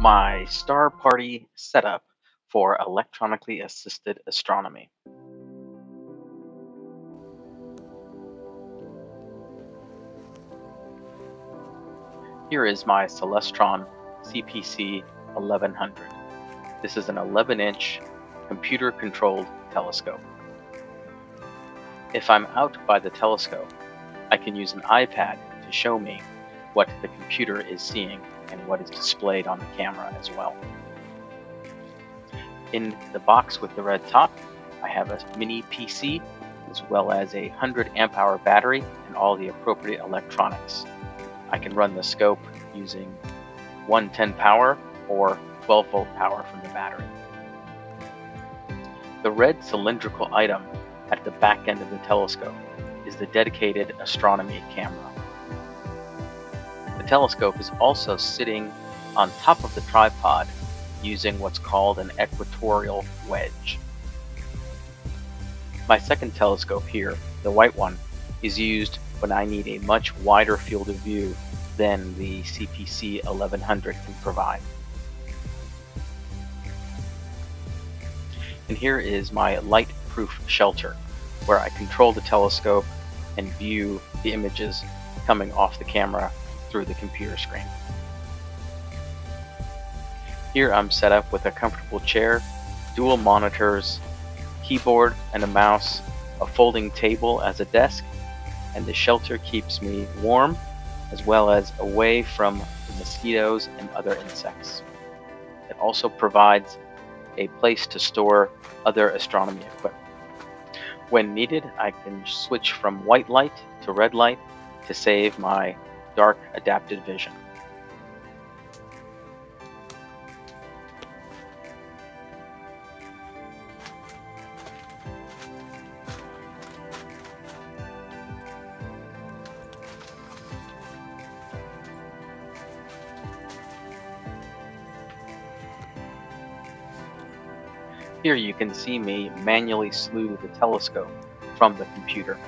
my Star Party setup for electronically assisted astronomy. Here is my Celestron CPC 1100. This is an 11 inch computer controlled telescope. If I'm out by the telescope, I can use an iPad to show me what the computer is seeing and what is displayed on the camera as well. In the box with the red top, I have a mini PC as well as a 100 amp hour battery and all the appropriate electronics. I can run the scope using 110 power or 12 volt power from the battery. The red cylindrical item at the back end of the telescope is the dedicated astronomy camera telescope is also sitting on top of the tripod using what's called an equatorial wedge. My second telescope here, the white one, is used when I need a much wider field of view than the CPC 1100 can provide. And here is my light-proof shelter, where I control the telescope and view the images coming off the camera through the computer screen. Here I'm set up with a comfortable chair, dual monitors, keyboard and a mouse, a folding table as a desk, and the shelter keeps me warm as well as away from the mosquitoes and other insects. It also provides a place to store other astronomy equipment. When needed, I can switch from white light to red light to save my dark adapted vision. Here you can see me manually slew the telescope from the computer.